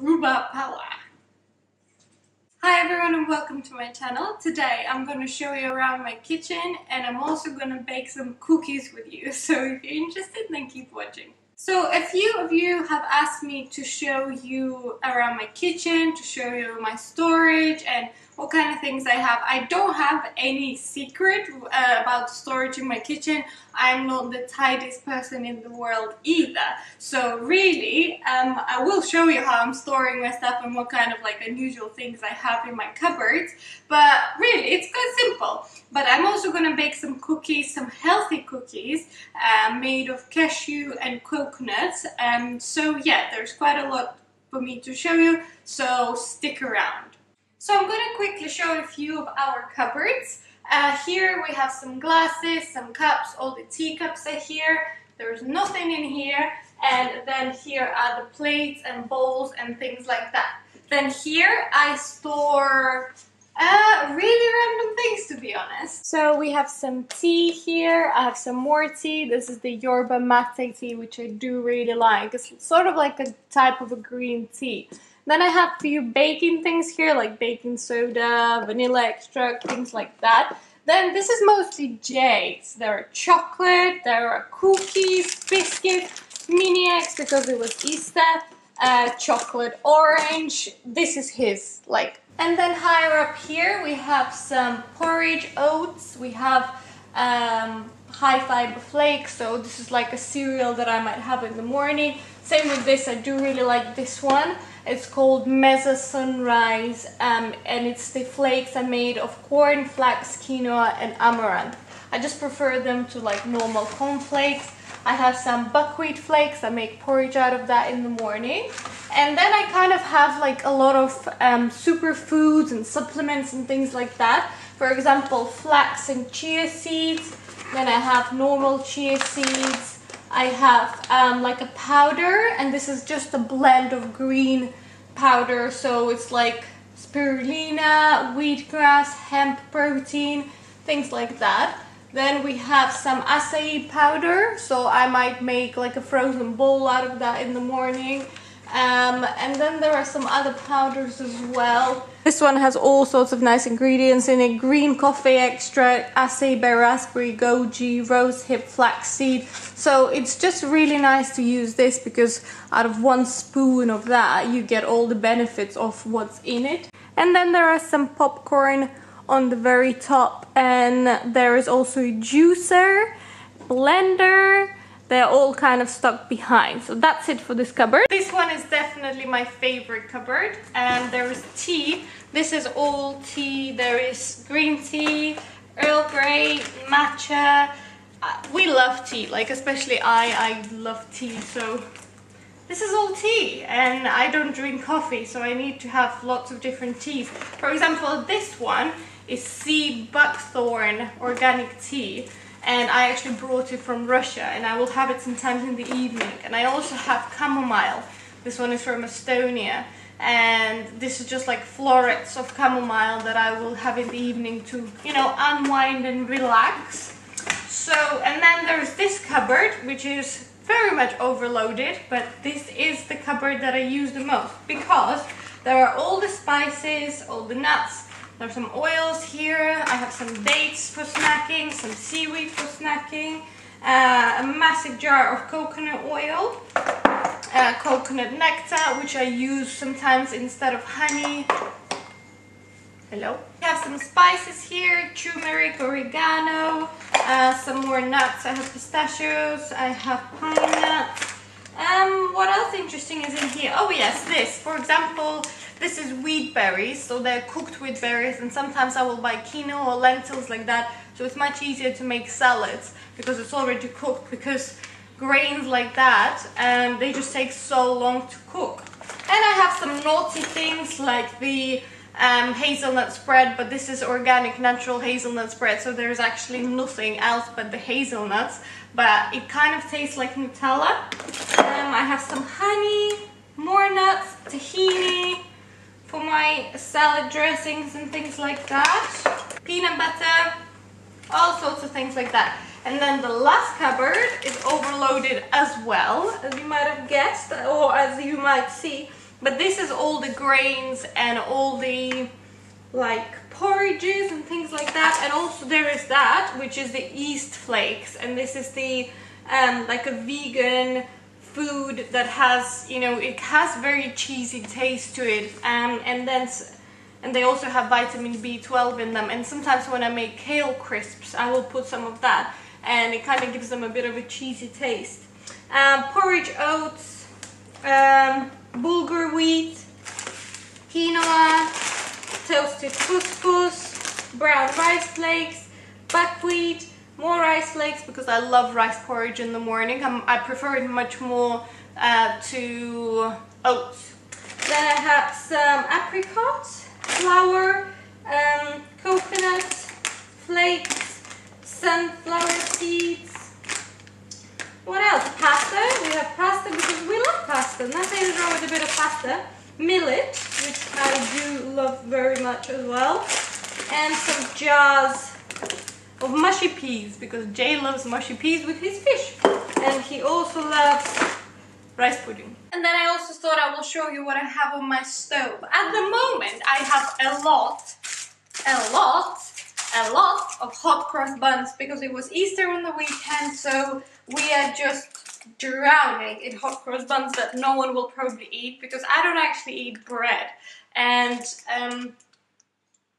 Rhubarb Power. Hi everyone and welcome to my channel. Today I'm going to show you around my kitchen and I'm also going to bake some cookies with you. So if you're interested then keep watching. So a few of you have asked me to show you around my kitchen, to show you my storage and what kind of things I have. I don't have any secret uh, about storage in my kitchen. I'm not the tidiest person in the world either. So really, um, I will show you how I'm storing my stuff and what kind of like unusual things I have in my cupboards. But really, it's quite simple. But I'm also to bake some cookies, some healthy cookies uh, made of cashew and coconuts. Um, so yeah, there's quite a lot for me to show you, so stick around. So I'm going to quickly show a few of our cupboards. Uh, here we have some glasses, some cups, all the teacups are here. There's nothing in here. And then here are the plates and bowls and things like that. Then here I store uh, really random things to be honest. So we have some tea here, I have some more tea. This is the Yerba Mate tea which I do really like. It's sort of like a type of a green tea. Then I have few baking things here, like baking soda, vanilla extract, things like that. Then this is mostly Jay's. There are chocolate, there are cookies, biscuits, mini eggs because it was Easter, uh, chocolate orange. This is his, like. And then higher up here we have some porridge oats. We have um, high fiber flakes. So this is like a cereal that I might have in the morning. Same with this, I do really like this one. It's called Mesa Sunrise um, and it's the flakes are made of corn, flax, quinoa and amaranth. I just prefer them to like normal corn flakes. I have some buckwheat flakes, I make porridge out of that in the morning. And then I kind of have like a lot of um, superfoods and supplements and things like that. For example, flax and chia seeds. Then I have normal chia seeds I have um, like a powder and this is just a blend of green powder so it's like spirulina, wheatgrass, hemp protein, things like that. Then we have some acai powder so I might make like a frozen bowl out of that in the morning. Um, and then there are some other powders as well. This one has all sorts of nice ingredients in it. Green coffee extract, acai berry raspberry, goji, rosehip flaxseed. So it's just really nice to use this because out of one spoon of that you get all the benefits of what's in it. And then there are some popcorn on the very top and there is also a juicer, blender, they're all kind of stuck behind. So that's it for this cupboard. This one is definitely my favorite cupboard. And there is tea. This is all tea. There is green tea, Earl Grey, matcha. Uh, we love tea, like especially I, I love tea. So this is all tea and I don't drink coffee so I need to have lots of different teas. For example, this one is sea buckthorn organic tea and I actually brought it from Russia and I will have it sometimes in the evening. And I also have chamomile. This one is from Estonia. And this is just like florets of chamomile that I will have in the evening to you know unwind and relax. So and then there's this cupboard which is very much overloaded but this is the cupboard that I use the most because there are all the spices all the nuts there's some oils here. I have some dates for snacking, some seaweed for snacking, uh, a massive jar of coconut oil, uh, coconut nectar, which I use sometimes instead of honey. Hello. I have some spices here, turmeric, oregano, uh, some more nuts. I have pistachios, I have pine nuts. Um, what else interesting is in here? Oh yes, this. For example, this is wheat berries, so they're cooked with berries, and sometimes I will buy quinoa or lentils like that, so it's much easier to make salads because it's already cooked, because grains like that, and um, they just take so long to cook. And I have some naughty things like the um, hazelnut spread, but this is organic natural hazelnut spread, so there's actually nothing else but the hazelnuts, but it kind of tastes like Nutella. Um, I have some honey, more nuts, tahini, for my salad dressings and things like that. Peanut butter, all sorts of things like that. And then the last cupboard is overloaded as well, as you might have guessed, or as you might see. But this is all the grains and all the like porridges and things like that. And also there is that, which is the yeast flakes. And this is the um, like a vegan food that has, you know, it has very cheesy taste to it. Um, and then and they also have vitamin B12 in them. And sometimes when I make kale crisps, I will put some of that and it kind of gives them a bit of a cheesy taste. Um, porridge oats, um, bulgur wheat, quinoa, toasted couscous, brown rice flakes, buckwheat, more rice flakes because I love rice porridge in the morning. I'm, i prefer it much more uh, to oats. Then I have some apricot, flour, um, coconut flakes, sunflower seeds. What else? Pasta. We have pasta because we love pasta. Nothing wrong with a bit of pasta. Millet, which I do love very much as well. And some jars of mushy peas because Jay loves mushy peas with his fish. And he also loves rice pudding. And then I also thought I will show you what I have on my stove. At the moment, I have a lot, a lot, a lot of hot cross buns because it was Easter on the weekend, so we are just drowning in hot cross buns that no one will probably eat because I don't actually eat bread. And um,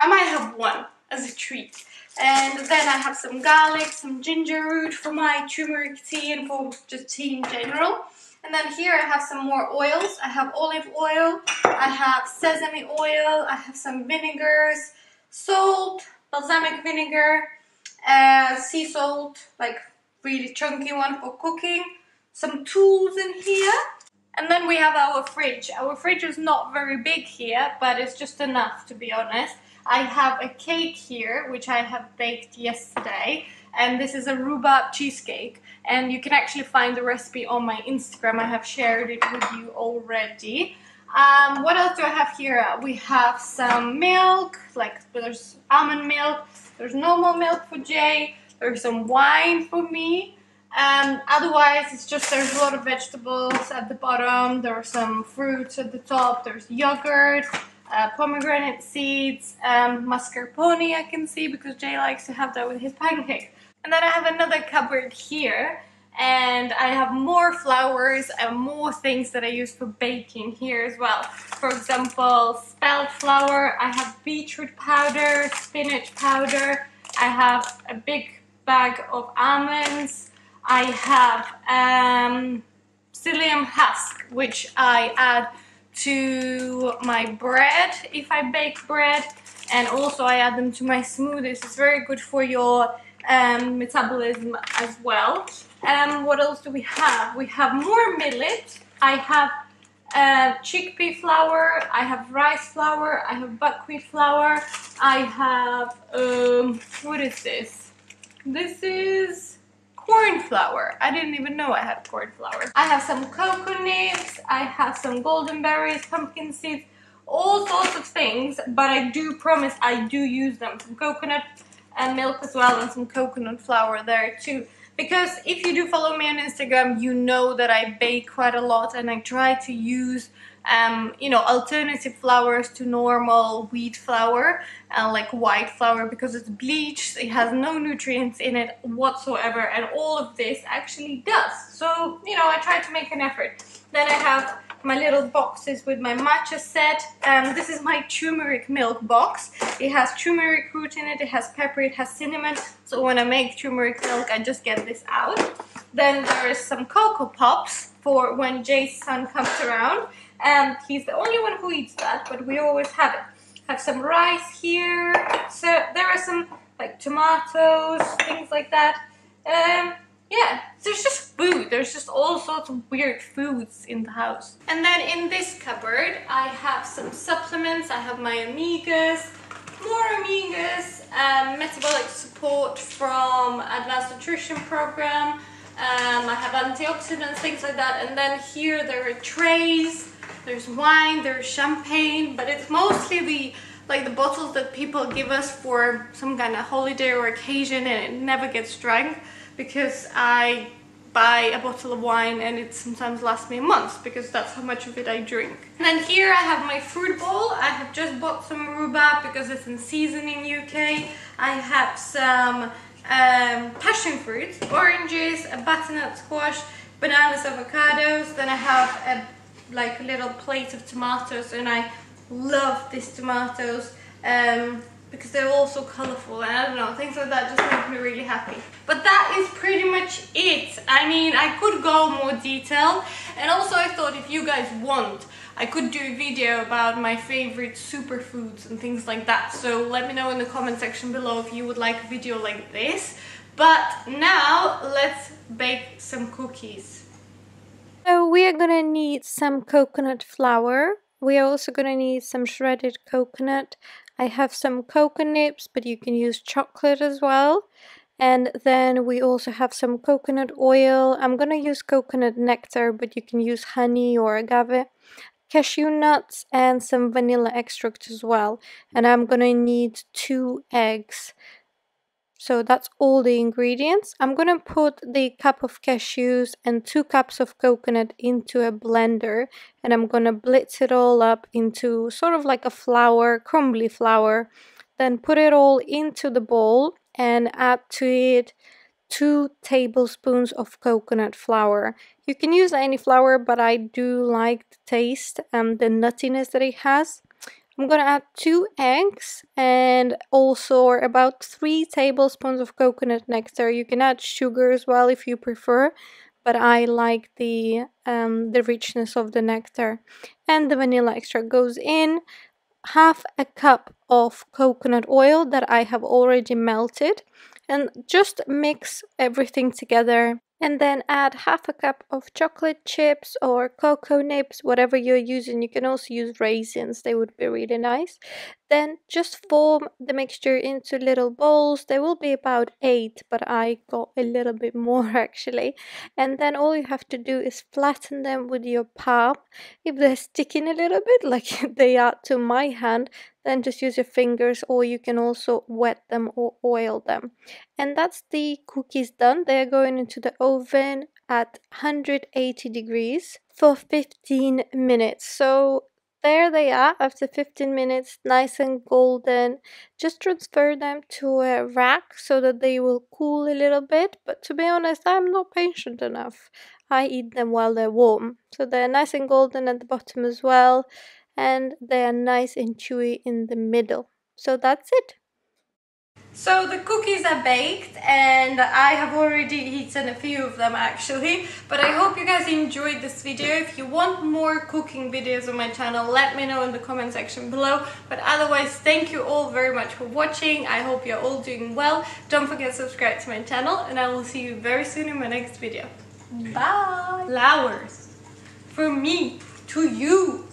I might have one as a treat. And then I have some garlic, some ginger root for my turmeric tea and for just tea in general. And then here I have some more oils. I have olive oil, I have sesame oil, I have some vinegars, salt, balsamic vinegar, uh, sea salt, like really chunky one for cooking, some tools in here. And then we have our fridge. Our fridge is not very big here, but it's just enough to be honest. I have a cake here, which I have baked yesterday and this is a rhubarb cheesecake and you can actually find the recipe on my Instagram. I have shared it with you already. Um, what else do I have here? We have some milk, like there's almond milk, there's normal milk for Jay, there's some wine for me. Um, otherwise, it's just there's a lot of vegetables at the bottom, there are some fruits at the top, there's yogurt, uh, pomegranate seeds, um, mascarpone I can see because Jay likes to have that with his pancakes. And then I have another cupboard here and I have more flowers and more things that I use for baking here as well. For example, spelt flour, I have beetroot powder, spinach powder, I have a big bag of almonds, I have um, psyllium husk, which I add to my bread if I bake bread, and also I add them to my smoothies. It's very good for your um, metabolism as well. Um, what else do we have? We have more millet. I have uh, chickpea flour, I have rice flour, I have buckwheat flour, I have, um, what is this? This is corn flour. I didn't even know I had corn flour. I have some cocoa nibs, I have some golden berries, pumpkin seeds, all sorts of things, but I do promise I do use them. Some coconut and milk as well and some coconut flour there too because if you do follow me on Instagram you know that I bake quite a lot and I try to use um, you know alternative flours to normal wheat flour uh, like white flour because it's bleached it has no nutrients in it whatsoever and all of this actually does so you know I try to make an effort then I have my little boxes with my matcha set. Um, this is my turmeric milk box. It has turmeric root in it, it has pepper, it has cinnamon. So when I make turmeric milk, I just get this out. Then there is some Cocoa Pops for when Jay's son comes around. And he's the only one who eats that, but we always have it. Have some rice here. So there are some like tomatoes, things like that. Um, yeah, there's just food. There's just all sorts of weird foods in the house. And then in this cupboard, I have some supplements. I have my omegas, more omegas, um, metabolic support from Advanced Nutrition Program. Um, I have antioxidants, things like that. And then here there are trays. There's wine, there's champagne, but it's mostly the like the bottles that people give us for some kind of holiday or occasion and it never gets drunk because I buy a bottle of wine and it sometimes lasts me a month because that's how much of it I drink. And then here I have my fruit bowl. I have just bought some rhubarb because it's in season in UK. I have some um, passion fruit, oranges, a butternut squash, bananas, avocados. Then I have a like a little plate of tomatoes and I love these tomatoes. Um, because they're all so colorful and I don't know, things like that just make me really happy. But that is pretty much it. I mean, I could go more detail and also I thought if you guys want, I could do a video about my favorite superfoods and things like that. So let me know in the comment section below if you would like a video like this. But now let's bake some cookies. So we are gonna need some coconut flour. We are also gonna need some shredded coconut, I have some cocoa nibs, but you can use chocolate as well. And then we also have some coconut oil. I'm to use coconut nectar, but you can use honey or agave. Cashew nuts and some vanilla extract as well. And I'm to need two eggs. So that's all the ingredients. I'm to put the cup of cashews and two cups of coconut into a blender and I'm to blitz it all up into sort of like a flour, crumbly flour. Then put it all into the bowl and add to it two tablespoons of coconut flour. You can use any flour, but I do like the taste and the nuttiness that it has. I'm gonna add two eggs and also about three tablespoons of coconut nectar. You can add sugar as well if you prefer, but I like the um, the richness of the nectar. And the vanilla extract goes in. Half a cup of coconut oil that I have already melted and just mix everything together and then add half a cup of chocolate chips or cocoa nibs, whatever you're using. You can also use raisins, they would be really nice. Then just form the mixture into little bowls. There will be about eight, but I got a little bit more actually. And then all you have to do is flatten them with your palm. If they're sticking a little bit, like they are to my hand, then just use your fingers or you can also wet them or oil them. And that's the cookies done. They're going into the oven at 180 degrees for 15 minutes. So there they are after 15 minutes, nice and golden. Just transfer them to a rack so that they will cool a little bit. But to be honest, I'm not patient enough. I eat them while they're warm. So they're nice and golden at the bottom as well. And they are nice and chewy in the middle. So that's it. So the cookies are baked and I have already eaten a few of them actually but I hope you guys enjoyed this video. If you want more cooking videos on my channel let me know in the comment section below but otherwise thank you all very much for watching. I hope you're all doing well. Don't forget to subscribe to my channel and I will see you very soon in my next video. Bye! Flowers! For me! To you!